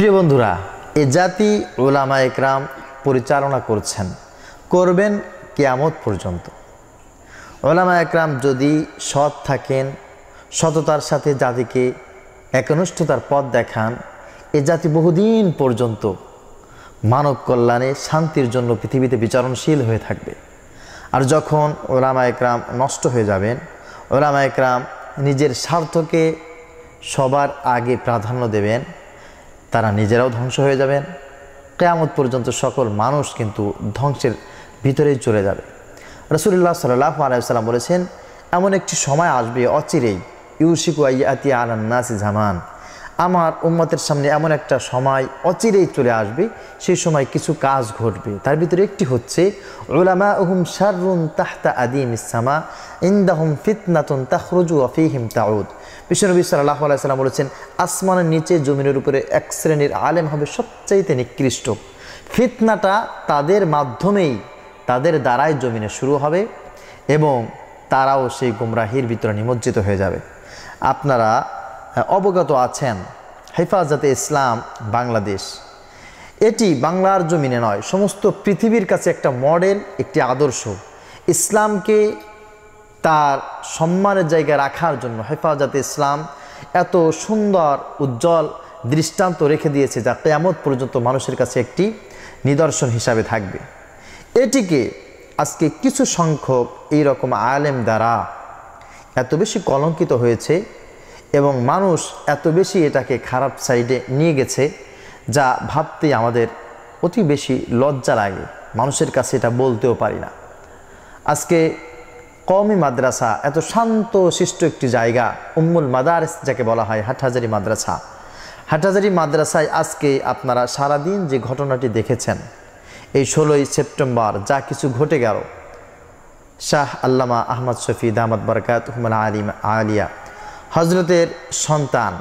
প্রিয় বন্ধুরা, এ জাতি ওলামা একরাম পরিচালনা করছেন, করবেন কেয়ামত পর্যন্ত। ওলামা একরাম যদি সৎ থাকেন, সততার সাথে জাতিকে একনিষ্ঠতার পথ দেখান, এ জাতি বহুদিন পর্যন্ত মানব কল্যাণে শান্তির জন্য পৃথিবীতে বিচারণশীল হয়ে থাকবে। আর যখন ওলামা একরাম নষ্ট হয়ে যাবেন ওলামা একরাম নিজের স্বার্থকে সবার আগে প্রাধান্য দেবেন তারা নিজেরাও ধ্বংস হয়ে যাবেন কেয়ামত পর্যন্ত সকল মানুষ কিন্তু ধ্বংসের ভিতরেই চলে যাবে। রসুল্লাহ সাল্লাহ আলাইসাল্লাম বলেছেন, এমন একটি সময় আসবে অচিরেই। ইউসিকু আইয়াতি আলান্নাসি জামান। আমার উম্মতের সামনে এমন একটা সময় অচিরেই চলে আসবে। সেই সময় কিছু কাজ ঘটবে। তার ভিতরে একটি হচ্ছে ওলামা উহুম শাররুন তাহতা আদিম ইসামা ইন্দাহুম ফিতনাতুন তাহরুজু অফিহিম তাউদ। বিশ্বনবী সাল্লাহ আলাইসাল্লাম বলেছেন, আসমানের নিচে জমিনের উপরে এক শ্রেণির আলেম হবে সবচাইতে নিকৃষ্ট। ফিতনাটা তাদের মাধ্যমেই, তাদের দ্বারাই জমিনে শুরু হবে এবং তারাও সেই গুমরাহির ভিতরে নিমজ্জিত হয়ে যাবে। আপনারা অবগত আছেন, হেফাজতে ইসলাম বাংলাদেশ। এটি বাংলার জমিনে নয়, সমস্ত পৃথিবীর কাছে একটা মডেল, একটি আদর্শ। ইসলামকে তার সম্মানের জায়গায় রাখার জন্য হেফাজতে ইসলাম এত সুন্দর, উজ্জ্বল দৃষ্টান্ত রেখে দিয়েছে যা কেয়ামত পর্যন্ত মানুষের কাছে একটি নিদর্শন হিসাবে থাকবে। এটিকে আজকে কিছু সংখ্যক এই রকম আলেম দ্বারা এত বেশি কলঙ্কিত হয়েছে এবং মানুষ এত বেশি এটাকে খারাপ সাইডে নিয়ে গেছে যা ভাবতেই আমাদের অতি বেশি লজ্জা লাগে। মানুষের কাছে এটা বলতেও পারি না। আজকে কমি মাদ্রাসা, এত শান্ত শিষ্ট একটি জায়গা, উম্মুল মাদারেস যাকে বলা হয় হাটহাজারি মাদ্রাসা। হাটহাজারি মাদ্রাসায় আজকে আপনারা সারাদিন যে ঘটনাটি দেখেছেন, এই ষোলোই সেপ্টেম্বর যা কিছু ঘটে গেল, শাহ আল্লামা আহমদ শফি দামাদ বরকাত হুমান আলিম আলিয়া। হজরতের সন্তান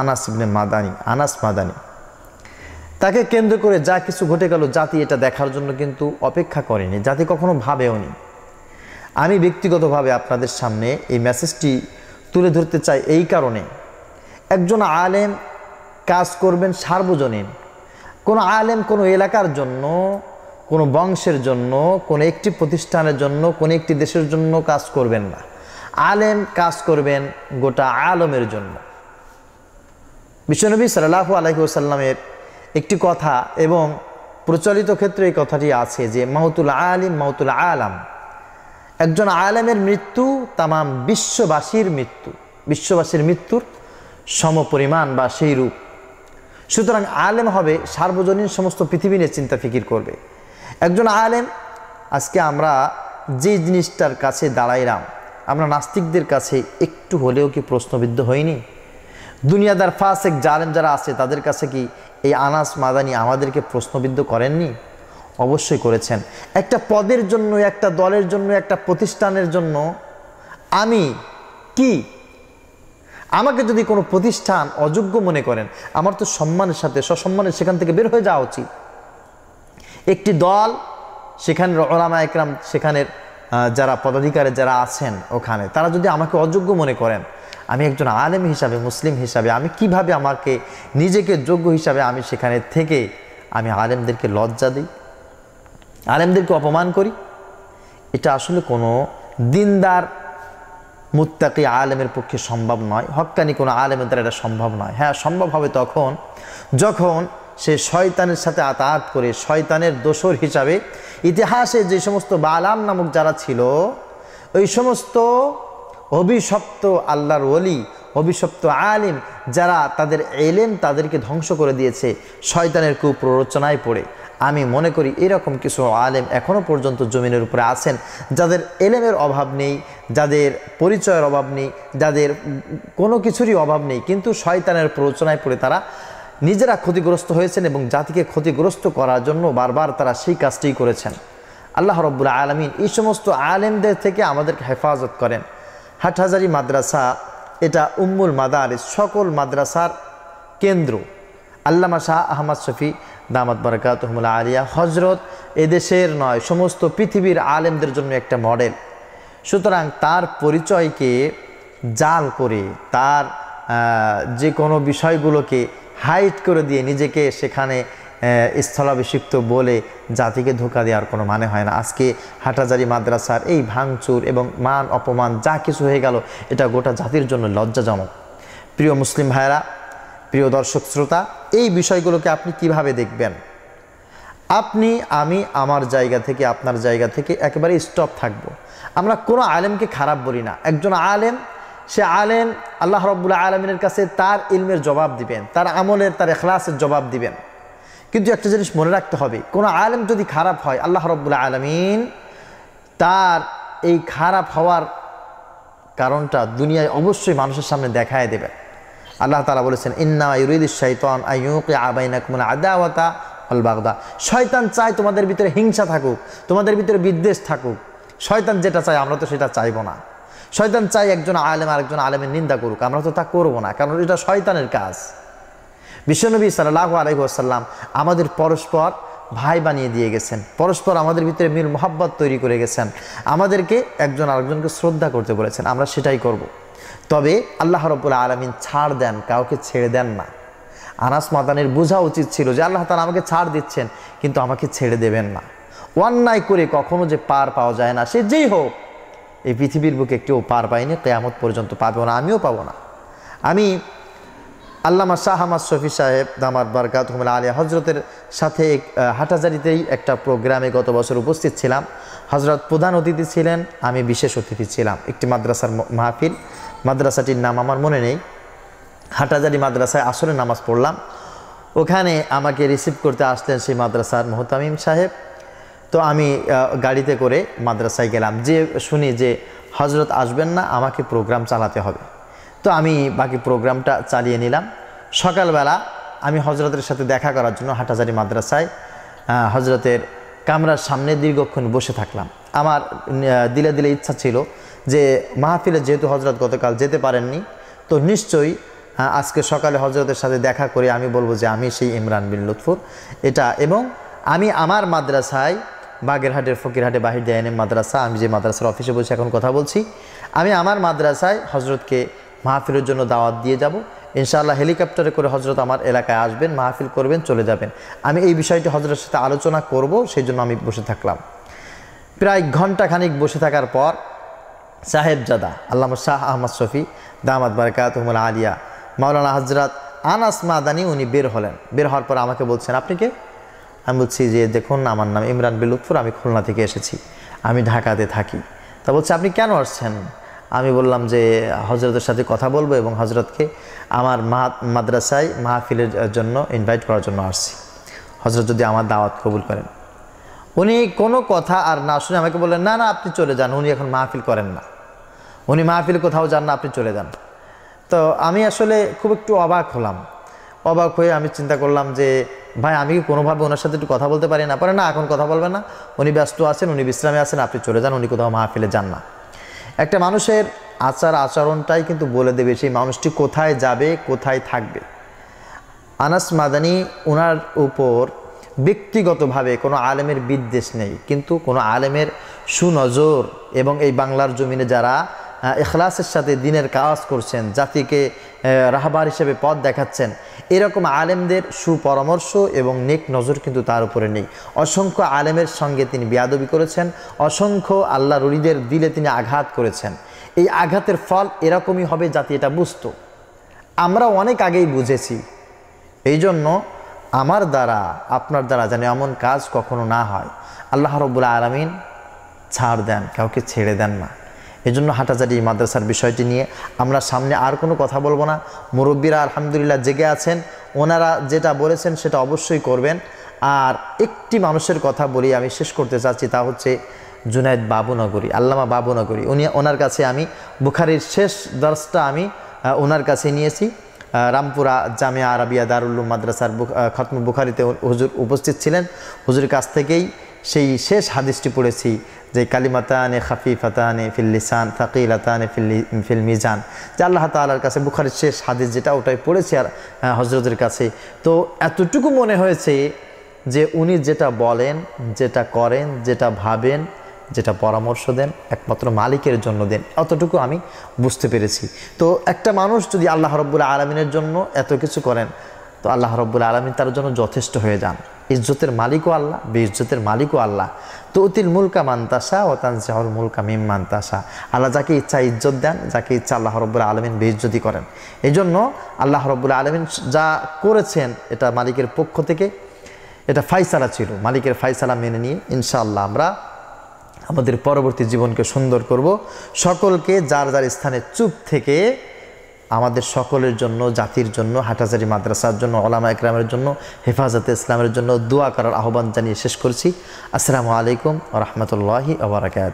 আনাস ইবনে মাদানি, আনাস মাদানি। তাকে কেন্দ্র করে যা কিছু ঘটে গেল, জাতি এটা দেখার জন্য কিন্তু অপেক্ষা করেনি, জাতি কখনো ভাবেও নি। আমি ব্যক্তিগতভাবে আপনাদের সামনে এই মেসেজটি তুলে ধরতে চাই এই কারণে। একজন আলেম কাজ করবেন সার্বজনীন। কোনো আলেম কোনো এলাকার জন্য, কোনো বংশের জন্য, কোনো একটি প্রতিষ্ঠানের জন্য, কোনো একটি দেশের জন্য কাজ করবেন না। আলেম কাজ করবেন গোটা আলমের জন্য। বিশ্বনবী সাল্লাহু আলহি ওসাল্লামের একটি কথা এবং প্রচলিত ক্ষেত্রে এই কথাটি আছে যে মাহতুল আলিম মাহতুল আলাম। একজন আলেমের মৃত্যু তামাম বিশ্ববাসীর মৃত্যু, বিশ্ববাসীর মৃত্যুর সমপরিমাণ বা সেই রূপ। সুতরাং আলেম হবে সার্বজনীন সমস্ত পৃথিবী নিয়ে চিন্তা ফিকির করবে। একজন আলেম, আজকে আমরা যে জিনিসটার কাছে দাঁড়াইলাম, আমরা নাস্তিকদের কাছে একটু হলেও কি প্রশ্নবিদ্ধ হইনি দুনিয়াদার ফাসেক জালেম যারা আছে, তাদের কাছে কি এই আনাস মাদানি আমাদেরকে প্রশ্নবিদ্ধ করেননি? অবশ্যই করেছেন। একটা পদের জন্য, একটা দলের জন্য, একটা প্রতিষ্ঠানের জন্য আমি কি? আমাকে যদি কোনো প্রতিষ্ঠান অযোগ্য মনে করেন, আমার তো সম্মানের সাথে, সসম্মানের সেখান থেকে বের হয়ে যাওয়া উচিত। একটি দল, সেখানের ওলামা একরাম, সেখানের যারা পদাধিকারে যারা আছেন ওখানে, তারা যদি আমাকে অযোগ্য মনে করেন, আমি একজন আলেম হিসাবে, মুসলিম হিসাবে, আমি কীভাবে আমাকে নিজেকে যোগ্য হিসাবে আমি সেখানে থেকে আমি আলেমদেরকে লজ্জা দিই? আলেমদেরকে অপমান করি? এটা আসলে কোনো দিনদার, মুত্তাকি আলেমের পক্ষে সম্ভব নয়। হক্কানি কোনো আলেমের দ্বারা এটা সম্ভব নয়। হ্যাঁ সম্ভব হবে তখন, যখন সে শয়তানের সাথে আতাত করে, শয়তানের দোসর হিসাবে ইতিহাসে যে সমস্ত বালাম নামক যারা ছিল, ওই সমস্ত অভিশপ্ত আল্লাহর ওলি, অভিশপ্ত আলিম, যারা তাদের এলেম তাদেরকে ধ্বংস করে দিয়েছে, শয়তানের কুপ্ররোচনায় পড়ে। আমি মনে করি এরকম কিছু আলেম এখনও পর্যন্ত জমিনের উপরে আছেন, যাদের এলেমের অভাব নেই, যাদের পরিচয়ের অভাব নেই, যাদের কোনো কিছুরই অভাব নেই, কিন্তু শয়তানের প্ররোচনায় পড়ে তারা নিজেরা ক্ষতিগ্রস্ত হয়েছেন এবং জাতিকে ক্ষতিগ্রস্ত করার জন্য বারবার তারা সেই কাজটি করেছেন। আল্লাহ রব্বুল আলমিন এই সমস্ত আলেমদের থেকে আমাদেরকে হেফাজত করেন। হাটহাজারি মাদ্রাসা, এটা উম্মুল মাদারিস, সকল মাদ্রাসার কেন্দ্র। আল্লামা শাহ আহমদ শফি দামাত বরকাতহমুল্লা আলিয়া। হজরত এদেশের নয়, সমস্ত পৃথিবীর আলেমদের জন্য একটা মডেল। সুতরাং তার পরিচয়কে জাল করে, তার যে কোনো বিষয়গুলোকে হাইট করে দিয়ে নিজেকে সেখানে স্থলাভিষিক্ত বলে জাতিকে ধোকা দেওয়ার কোনো মানে হয় না। আজকে হাটাজারি মাদ্রাসার এই ভাঙচুর এবং মান, অপমান যা কিছু হয়ে গেল, এটা গোটা জাতির জন্য লজ্জাজনক। প্রিয় মুসলিম ভাইয়েরা প্রিয় দর্শক শ্রোতা, এই বিষয়গুলোকে আপনি কীভাবে দেখবেন? আপনি, আমি, আমার জায়গা থেকে, আপনার জায়গা থেকে একেবারে স্টপ থাকব। আমরা কোনো আলেমকে খারাপ বলি না। একজন আলেম, সে আলেম, আল্লাহ রব্বুল্লাহ আলমিনের কাছে তার ইলমের জবাব দিবেন, তার আমলের, তার এখলাসের জবাব দিবেন। কিন্তু একটা জিনিস মনে রাখতে হবে, কোনো আলেম যদি খারাপ হয়, আল্লাহ রব্বুল্লাহ আলমিন তার এই খারাপ হওয়ার কারণটা দুনিয়ায় অবশ্যই মানুষের সামনে দেখায় দেবে আল্লাহ তালা বলেছেন ইন্না ইউরিদ শৈতান আদাওয়াতা আল বাগদা। শয়তান চায় তোমাদের ভিতরে হিংসা থাকুক, তোমাদের ভিতরে বিদ্বেষ থাকুক। শয়তান যেটা চায়, আমরা তো সেটা চাইব না। শয়তান চাই একজন আলেম আরেকজন আলেমের নিন্দা করুক, আমরা তো তা করব না, কারণ এটা শয়তানের কাজ। বিশ্বনবী সাল্লাহ আলহিহাসাল্লাম আমাদের পরস্পর ভাই বানিয়ে দিয়ে গেছেন, পরস্পর আমাদের ভিতরে মিল মোহাব্বত তৈরি করে গেছেন। আমাদেরকে একজন আরেকজনকে শ্রদ্ধা করতে বলেছেন, আমরা সেটাই করব। তবে আল্লাহ রব্বুল আলমিন ছাড় দেন, কাউকে ছেড়ে দেন না। আনাস মাদানের বোঝা উচিত ছিল যে আল্লাহ তালা আমাকে ছাড় দিচ্ছেন, কিন্তু আমাকে ছেড়ে দেবেন না। অন্যায় করে কখনো যে পার পাওয়া যায় না, সে যেই হোক, এই পৃথিবীর বুকে কেউ পার পায়নি, কেয়ামত পর্যন্ত পাবেও না, আমিও পাবো না। আমি আল্লামা শাহ আহমদ শফি সাহেব দামার বারকাত হুমলা আলিয়া হজরতের সাথে হাটাজারিতেই একটা প্রোগ্রামে গত বছর উপস্থিত ছিলাম। হজরত প্রধান অতিথি ছিলেন, আমি বিশেষ অতিথি ছিলাম। একটি মাদ্রাসার মাহফিল। মাদ্রাসাটির নাম আমার মনে নেই। হাটাজারি মাদ্রাসায় আসরে নামাজ পড়লাম। ওখানে আমাকে রিসিভ করতে আসলেন সেই মাদ্রাসার মোহতামিম সাহেব। তো আমি গাড়িতে করে মাদ্রাসায় গেলাম। যে শুনি যে হজরত আসবেন না, আমাকে প্রোগ্রাম চালাতে হবে। তো আমি বাকি প্রোগ্রামটা চালিয়ে নিলাম। সকালবেলা আমি হজরতের সাথে দেখা করার জন্য হাটাজারি মাদ্রাসায় হজরতের কামরার সামনে দীর্ঘক্ষণ বসে থাকলাম। আমার দিলে দিলে ইচ্ছা ছিল যে মাহফিলে যেহেতু হজরত গতকাল যেতে পারেননি, তো নিশ্চয়ই আজকে সকালে হজরতের সাথে দেখা করে আমি বলব যে আমি সেই ইমরান বিন লুৎফুর। এটা এবং আমি আমার মাদ্রাসায়, বাগেরহাটের ফকিরহাটে বাহির দেয়ানের মাদ্রাসা, আমি যে মাদ্রাসার অফিসে বসে এখন কথা বলছি, আমি আমার মাদ্রাসায় হজরতকে মাহফিলের জন্য দাওয়াত দিয়ে যাব ইনশাআল্লাহ হেলিকপ্টারে করে হজরত আমার এলাকায় আসবেন, মাহফিল করবেন, চলে যাবেন। আমি এই বিষয়টি হজরতের সাথে আলোচনা করব সেই জন্য আমি বসে থাকলাম। প্রায় ঘণ্টা খানিক বসে থাকার পর সাহেবজাদা, আল্লামা শাহ আহমদ শফি দামাদ বারকাত হুমুল আলিয়া, মাওলানা হজরত আনাস মাদানি উনি বের হলেন। বের হওয়ার পর আমাকে বলছেন, আপনি কে? আমি বলছি, যে দেখুন, আমার নাম ইমরান বিলুৎফুর আমি খুলনা থেকে এসেছি। আমি ঢাকাতে থাকি। তা বলছে, আপনি কেন আসছেন? আমি বললাম যে হজরতের সাথে কথা বলব এবং হজরতকে আমার মাদ্রাসায় মাহফিলের জন্য ইনভাইট করার জন্য আসছি। হজরত যদি আমার দাওয়াত কবুল করেন। উনি কোনো কথা আর না শুনে আমাকে বললেন, না না, আপনি চলে যান, উনি এখন মাহফিল করেন না। উনি মাহফিল কোথাও যান না, আপনি চলে যান। তো আমি আসলে খুব একটু অবাক হলাম। অবাক হয়ে আমি চিন্তা করলাম যে, ভাই, আমি কি কোনোভাবে ওনার সাথে একটু কথা বলতে পারি না? পারে, না, এখন কথা বলবেন না। উনি ব্যস্ত আছেন, উনি বিশ্রামে আছেন, আপনি চলে যান, উনি কোথাও মাহফিলে যান না। একটা মানুষের আচার আচরণটাই কিন্তু বলে দেবে সেই মানুষটি কোথায় যাবে, কোথায় থাকবে। আনাস মাদানি ওনার উপর ব্যক্তিগতভাবে কোনো আলেমের বিদ্বেষ নেই, কিন্তু কোনো আলেমের সুনজর এবং এই বাংলার জমিনে যারা এখলাসের সাথে দিনের কাজ করছেন, জাতিকে রাহবার হিসেবে পথ দেখাচ্ছেন। এরকম আলেমদের সুপরামর্শ এবং নেক নজর কিন্তু তার উপরে নেই। অসংখ্য আলেমের সঙ্গে তিনি বিয়াদবি করেছেন, অসংখ্য আল্লাহ রুলিদের দিলে তিনি আঘাত করেছেন। এই আঘাতের ফল এরকমই হবে, জাতি এটা বুঝতো। আমরা অনেক আগেই বুঝেছি। এই জন্য আমার দ্বারা, আপনার দ্বারা যেন এমন কাজ কখনো না হয়। আল্লাহ রব্বুল আলমিন ছাড় দেন, কাউকে ছেড়ে দেন না। এজন্য হাটাজারি মাদ্রাসার বিষয়টি নিয়ে আমরা সামনে আর কোনো কথা বলব না। মুরব্বীরা আলহামদুলিল্লাহ জেগে আছেন। ওনারা যেটা বলেছেন সেটা অবশ্যই করবেন। আর একটি মানুষের কথা বলি আমি শেষ করতে চাচ্ছি, তা হচ্ছে জুনায়দ বাবুনগরী, আল্লামা বাবুনগরী। উনি ওনার কাছে আমি বুখারির শেষ দর্শটা আমি ওনার কাছে নিয়েছি। রামপুরা জামিয়া আরবিয়া দারুল্লুম মাদ্রাসার খতম, বুখারিতে হুজুর উপস্থিত ছিলেন। হুজুরের কাছ থেকেই সেই শেষ হাদিসটি পড়েছি। যে কালিমাতানে, খাফিফাতানে, ফিল লিসান থাকিলাতানে ফিল মিজান। যে আল্লাহ তাআলার কাছে বুখারির শেষ হাদিস যেটা, ওটাই পড়েছি আর হজরতের কাছে। তো এতটুকু মনে হয়েছে যে উনি যেটা বলেন, যেটা করেন, যেটা ভাবেন, যেটা পরামর্শ দেন, একমাত্র মালিকের জন্য দেন। অতটুকু আমি বুঝতে পেরেছি। তো একটা মানুষ যদি আল্লাহ রব্বুল আলমিনের জন্য এত কিছু করেন তো আল্লাহ রব্বুল আলমী তার জন্য যথেষ্ট হয়ে যান। ইজ্জতের মালিকও আল্লাহ, বেইজ্জতের মালিকও আল্লাহ। তো অতিল মুলকা মান্তাসা ও তানসাহুল মুলকা মিম মান্তাসা আল্লাহ যাকে ইচ্ছা ইজ্জত দেন, যাকে ইচ্ছা আল্লাহ রব্বুল আলমিন বেইজ্জতি করেন। এই জন্য আল্লাহ রব্বুল আলমিন যা করেছেন, এটা মালিকের পক্ষ থেকে, এটা ফাইসালা ছিল। মালিকের ফাইসালা মেনে নিয়ে ইনশাআল্লাহ আমরা আমাদের পরবর্তী জীবনকে সুন্দর করব। সকলকে যার যার স্থানে চুপ থেকে আমাদের সকলের জন্য, জাতির জন্য, হাটাজারি মাদ্রাসার জন্য, ওলামা একরামের জন্য, হেফাজতে ইসলামের জন্য দোয়া করার আহ্বান জানিয়ে শেষ করছি। আসসালামু আলাইকুম রহমতুল্লাহি আবরাকাত